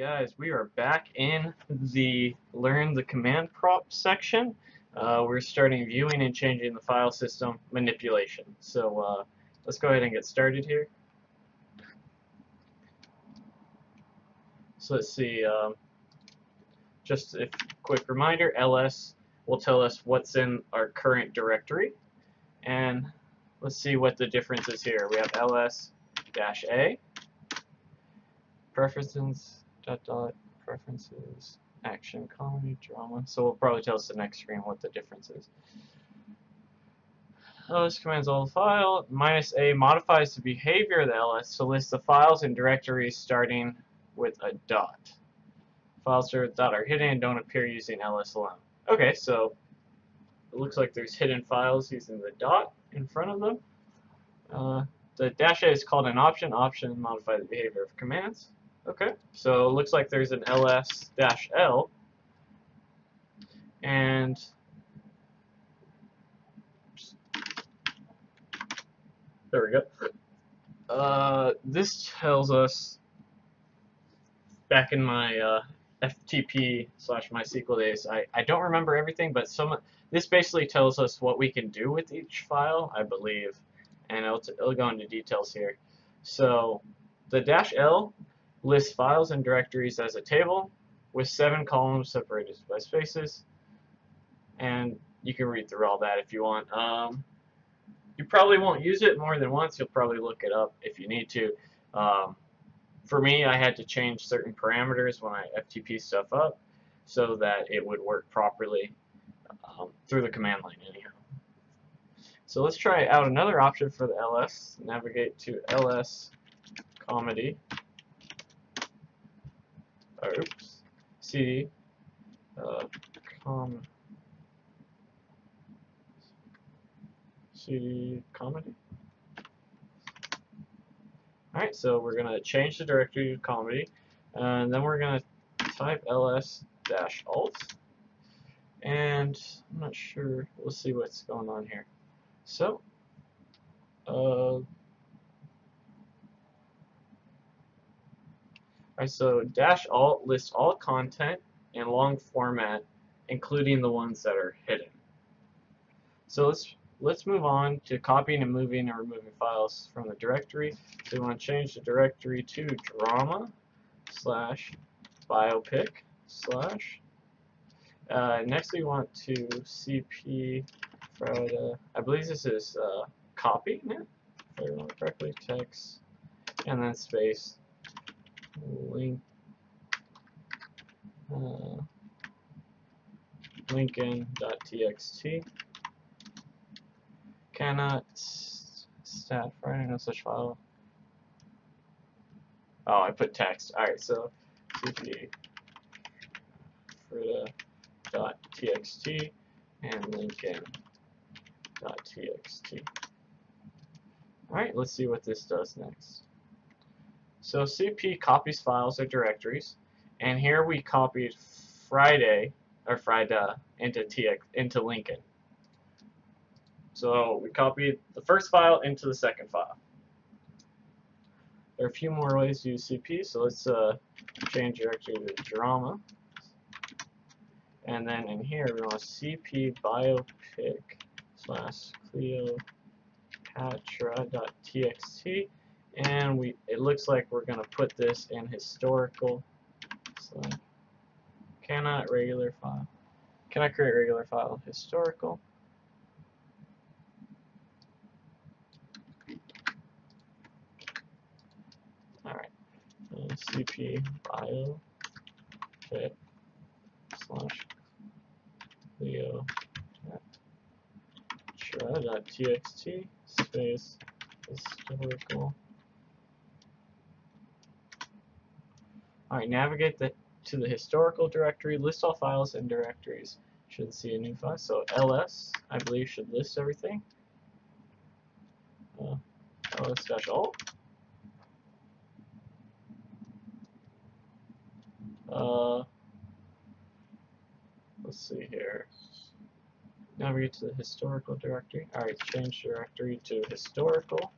guys, we are back in the Learn the Command Prop section. Uh, we're starting viewing and changing the file system manipulation. So uh, let's go ahead and get started here. So let's see, um, just a quick reminder, ls will tell us what's in our current directory. And let's see what the difference is here. We have ls-a, preferences, dot dot preferences, action, comedy, drama. So we'll probably tell us the next screen what the difference is. ls commands all the file. Minus a modifies the behavior of the ls to list the files and directories starting with a dot. Files that are hidden and don't appear using ls alone. Okay, so it looks like there's hidden files using the dot in front of them. Uh, the dash A is called an option. Option modify the behavior of commands. Okay, so it looks like there's an ls-l, and there we go. Uh, this tells us back in my uh, FTP slash MySQL days, I, I don't remember everything, but some this basically tells us what we can do with each file, I believe, and it'll, it'll go into details here. So the dash L lists files and directories as a table with seven columns separated by spaces. And you can read through all that if you want. Um, you probably won't use it more than once. You'll probably look it up if you need to. Um, for me, I had to change certain parameters when I FTP stuff up so that it would work properly um, through the command line anyhow. So let's try out another option for the ls. Navigate to ls comedy oops, cd uh, com cd comedy. Alright, so we're going to change the directory to comedy, and then we're going to type ls dash alt, and I'm not sure, we'll see what's going on here. So, uh, Alright, so dash alt lists all content in long format, including the ones that are hidden. So let's let's move on to copying and moving and removing files from the directory. So we want to change the directory to drama slash biopic slash. Uh, next we want to cp Frida, I believe this is uh, copy, if I remember correctly, text, and then space link uh, lincoln.txt cannot stat for no such file. Oh, I put text. Alright, so cp frida.txt and lincoln.txt. Alright, let's see what this does next. So CP copies files or directories, and here we copied Friday or Frida into TX into Lincoln. So we copied the first file into the second file. There are a few more ways to use CP, so let's uh, change directory to drama. And then in here we want cp biopic slash cleopatra.txt and we it looks like we're going to put this in historical. So cannot regular file. Can I create regular file historical? Alright. Cp bio fit slash leo txt space historical Alright, navigate the, to the historical directory, list all files and directories. Should see a new file. So ls, I believe, should list everything. Uh, ls-alt. Uh, let's see here. Navigate to the historical directory. Alright, change directory to historical.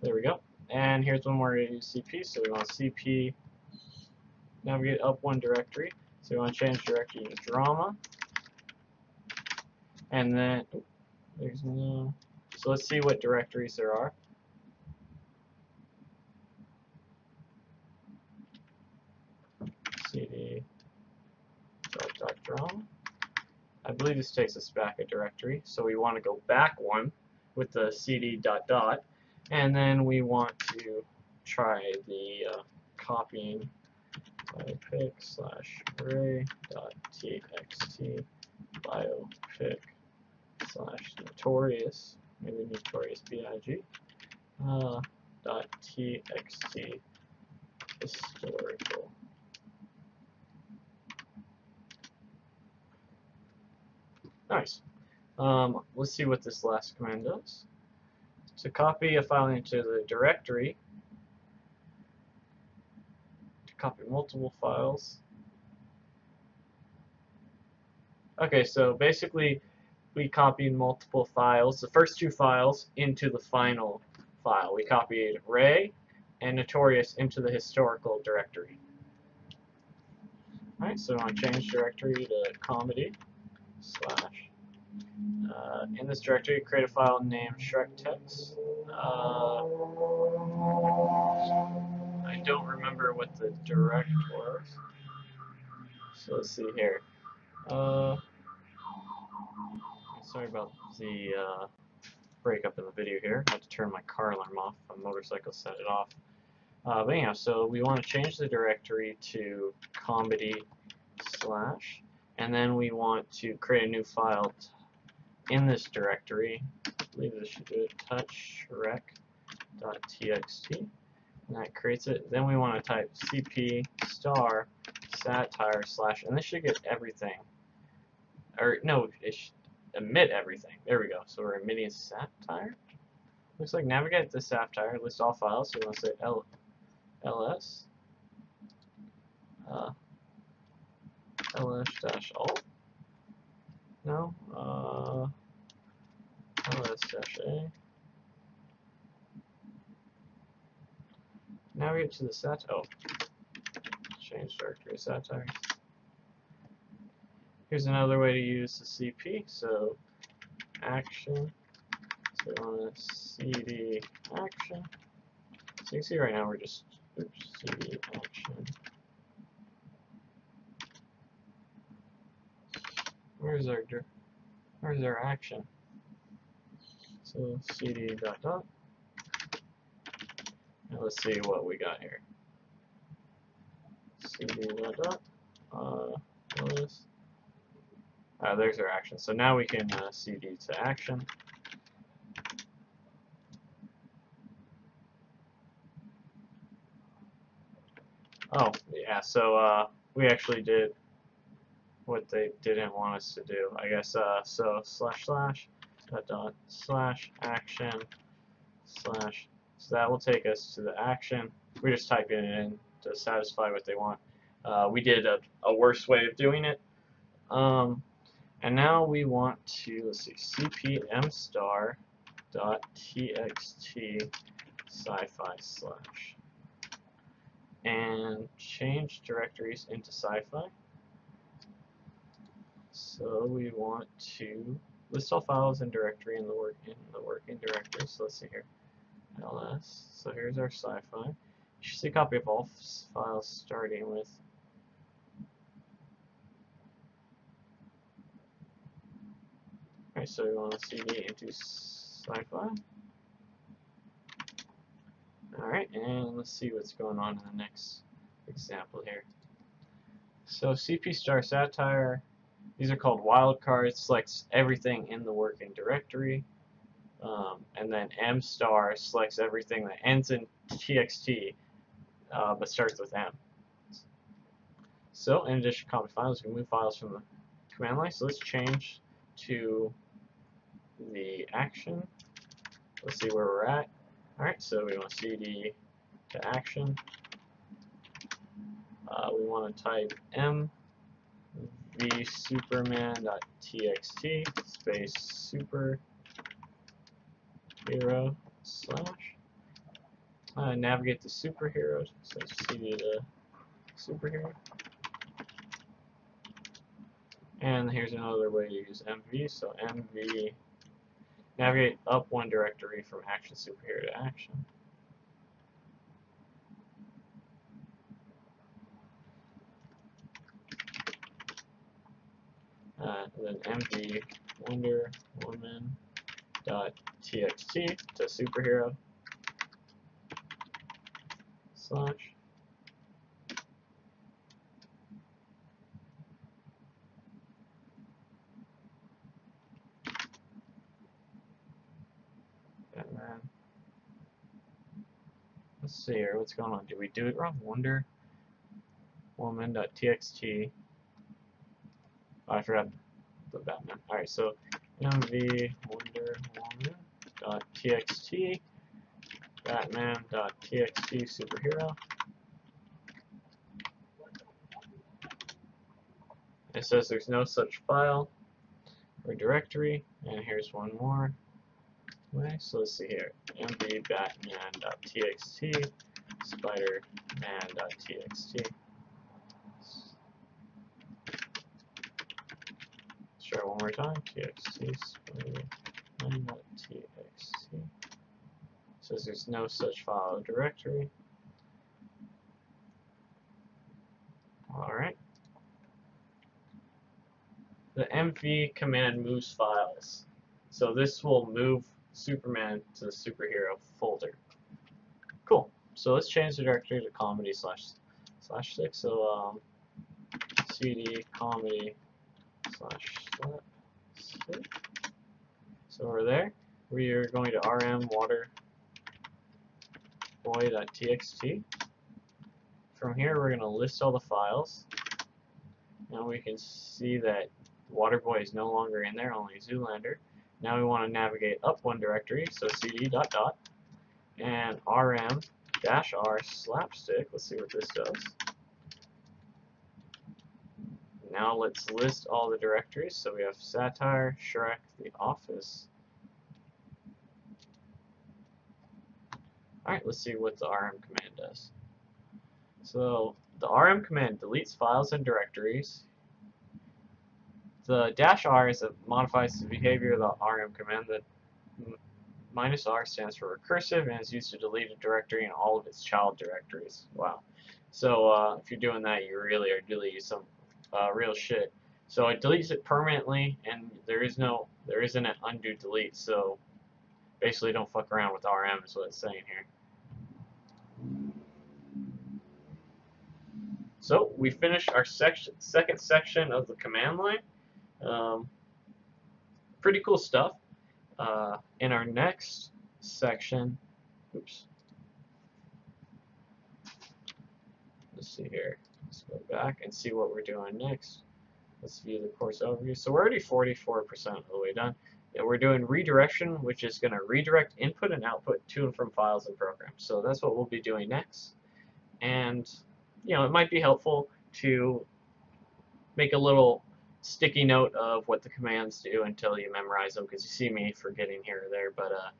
There we go. And here's one more CP, so we want CP navigate up one directory. So we want to change directory to drama. And then, oop, there's no, so let's see what directories there are. cd drama. I believe this takes us back a directory, so we want to go back one with the cd dot dot, and then we want to try the uh, copying biopic slash array dot txt biopic slash notorious maybe notorious big uh, dot txt historical Nice. Um, let's see what this last command does. To copy a file into the directory, to copy multiple files. Okay, so basically we copied multiple files, the first two files, into the final file. We copied Ray and Notorious into the historical directory. Alright, so I want to change directory to comedy slash. Uh, in this directory, create a file named ShrekText. Uh, I don't remember what the direct was. So let's see here. Uh, sorry about the uh, breakup in the video here. I had to turn my car alarm off. A motorcycle set it off. Uh, but anyhow, so we want to change the directory to comedy slash and then we want to create a new file in this directory. I believe this should do it touchrec.txt and that creates it. Then we want to type cp star satire slash and this should get everything. Or no, it should emit everything. There we go. So we're emitting satire. Looks like navigate to satire, list all files. So we want to say L ls. Uh, ls dash alt. No, uh, ls dash a. Now we get to the sat. Oh, change directory satire. Here's another way to use the CP. So action. So we want to cd action. So you can see right now we're just oops, cd action. Where's our where's our action? So cd dot dot. Now let's see what we got here. cd dot dot. Uh, this. Uh, there's our action. So now we can uh, cd to action. Oh, yeah, so uh, we actually did what they didn't want us to do. I guess uh, so slash slash dot dot slash action slash so that will take us to the action. We're just typing it in to satisfy what they want. Uh, we did a, a worse way of doing it. Um, and now we want to let's see cpm star dot txt sci-fi slash and change directories into sci-fi. So we want to list all files in directory in the work in the working directory. So let's see here, ls. So here's our sci-fi. You should see a copy of all files starting with. So we want to cd into sci-fi. Alright, and let's see what's going on in the next example here. So cp star satire these are called wildcards, selects everything in the working directory. Um, and then M star selects everything that ends in txt uh, but starts with M. So in addition to copy files, we can move files from the command line. So let's change to the action. Let's see where we're at. Alright, so we want cd to action. Uh, we want to type M vsuperman.txt space super hero slash uh, navigate to superheroes so cd to superhero. And here's another way to use MV. So MV navigate up one directory from action superhero to action. Uh, then MV Wonder Woman dot txt to superhero slash Batman. Let's see here, what's going on? Did we do it wrong? Wonder Woman.txt. Oh, I forgot the Batman. Alright, so mv Wonder Woman.txt Batman.txt superhero. It says there's no such file or directory, and here's one more way. So let's see here. mv batman.txt spider-man.txt. Let's try one more time. txt. Says there's no such file or directory. Alright. The mv command moves files. So this will move Superman to the superhero folder. Cool. So let's change the directory to comedy slash slapstick. So um, cd comedy slash six. So we're there. We are going to rm water boy.txt. From here we're going to list all the files. Now we can see that Waterboy is no longer in there, only Zoolander. Now we want to navigate up one directory, so cd dot dot and rm dash r slapstick. Let's see what this does. Now let's list all the directories. So we have Satire, Shrek, The Office. Let's see what the rm command does. So the rm command deletes files and directories. The dash R is a modifies the behavior of the RM command. The minus R stands for recursive and is used to delete a directory and all of its child directories. Wow. So uh, if you're doing that, you really are deleting some uh, real shit. So it deletes it permanently, and there is no, there isn't an undo delete. So basically, don't fuck around with RM is what it's saying here. So we finished our second section of the command line. Um, pretty cool stuff. Uh, in our next section, oops. Let's see here. Let's go back and see what we're doing next. Let's view the course overview. So we're already 44% of the way done. And we're doing redirection, which is going to redirect input and output to and from files and programs. So that's what we'll be doing next. And, you know, it might be helpful to make a little sticky note of what the commands do until you memorize them because you see me forgetting here or there but uh,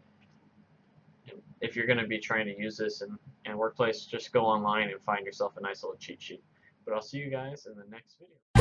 if you're going to be trying to use this in, in workplace just go online and find yourself a nice little cheat sheet. But I'll see you guys in the next video